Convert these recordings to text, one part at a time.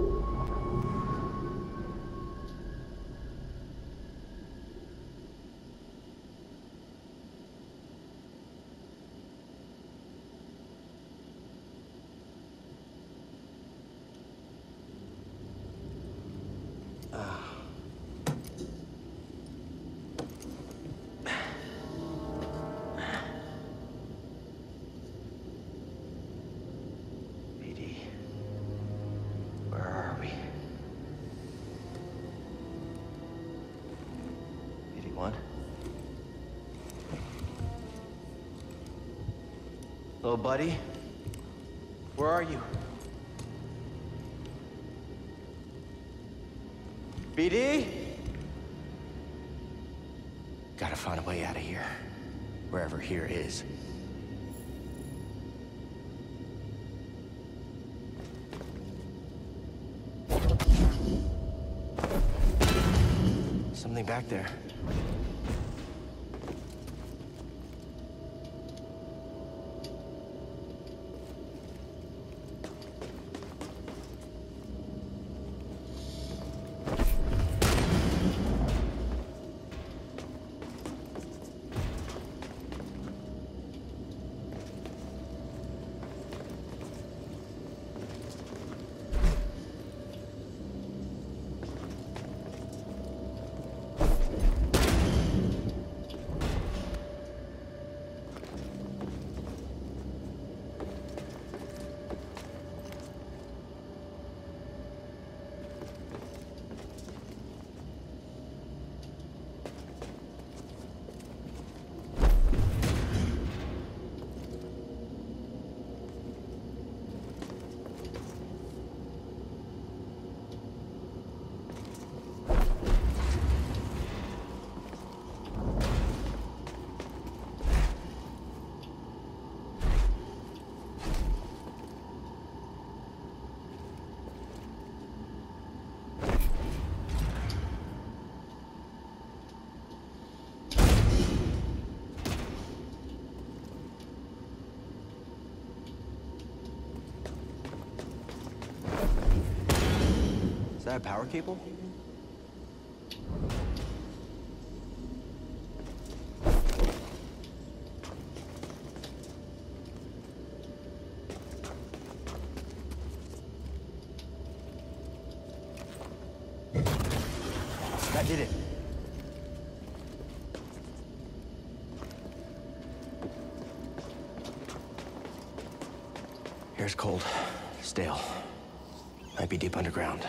Are we? 81? Little buddy? Where are you? BD? Gotta find a way out of here. Wherever here is. Something back there. Is that a power cable? That did it. Here's cold, stale. Might be deep underground.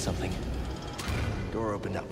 Something. Door opened up.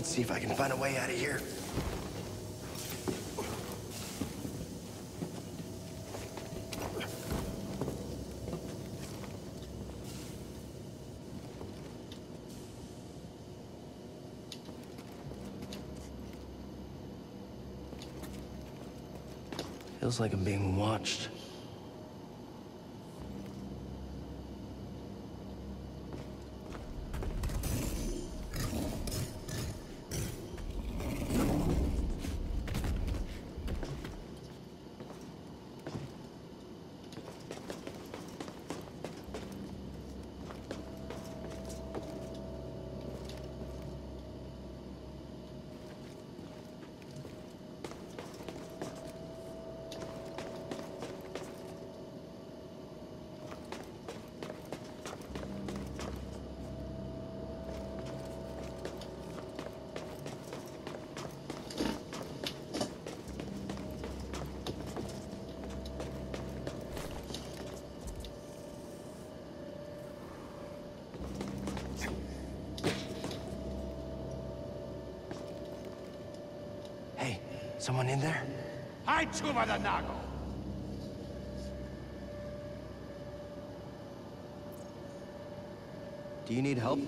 Let's see if I can find a way out of here. Feels like I'm being watched. Someone in there? Hai chuva da nago. Do you need help?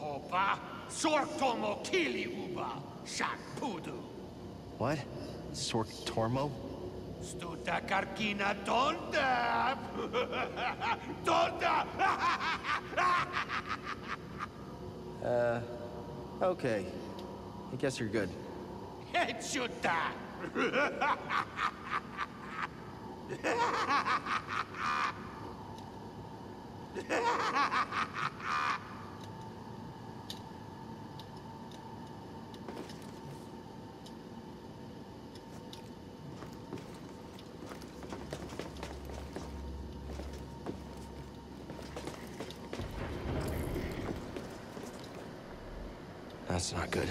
Hopa, sortomo kili uba, shak pudu. What? Sorc Tormo? Stuta karkina donda. donda. Uh, okay. I guess you're good. That's not good.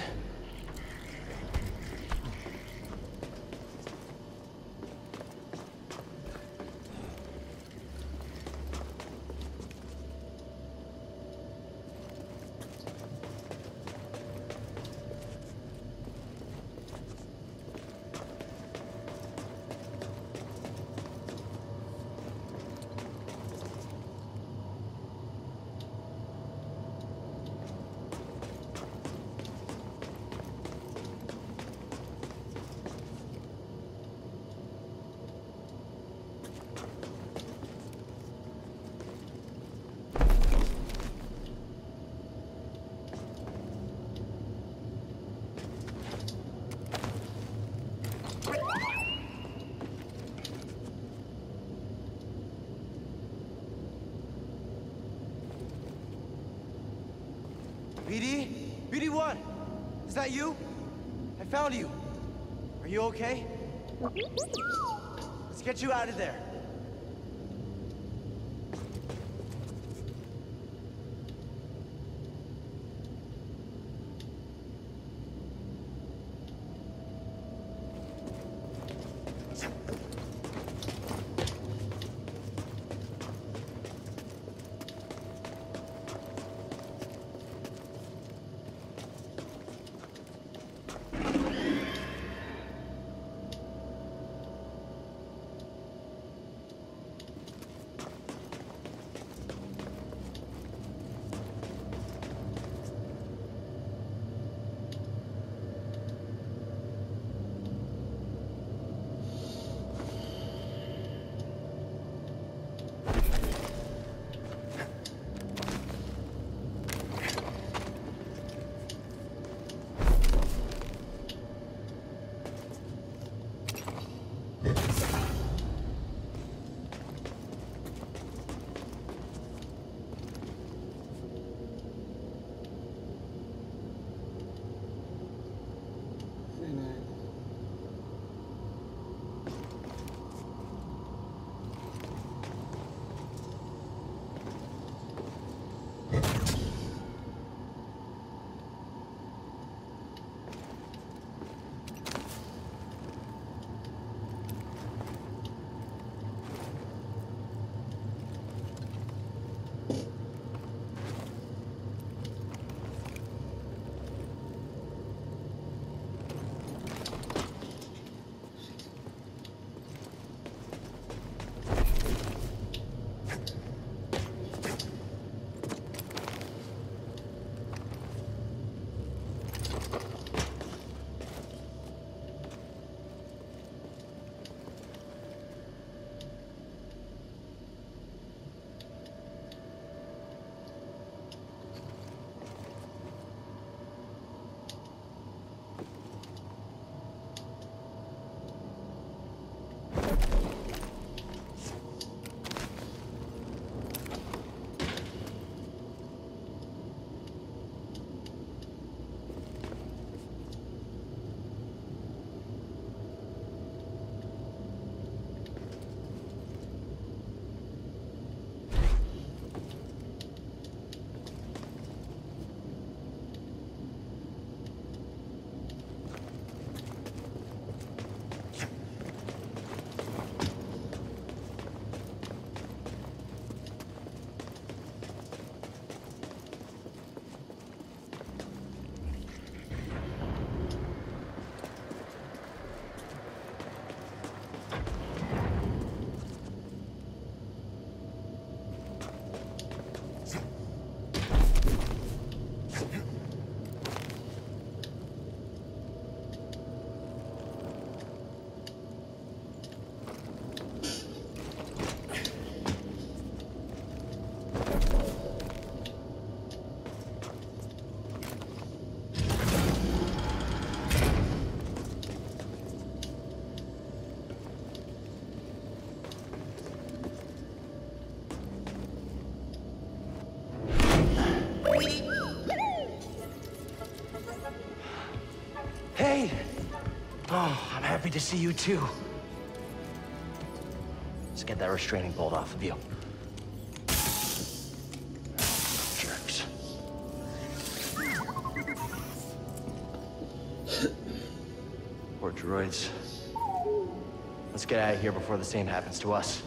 BD? BD1! Is that you? I found you. Are you okay? Let's get you out of there. To see you too. Let's get that restraining bolt off of you. Jerks. Poor droids. Let's get out of here before the same happens to us.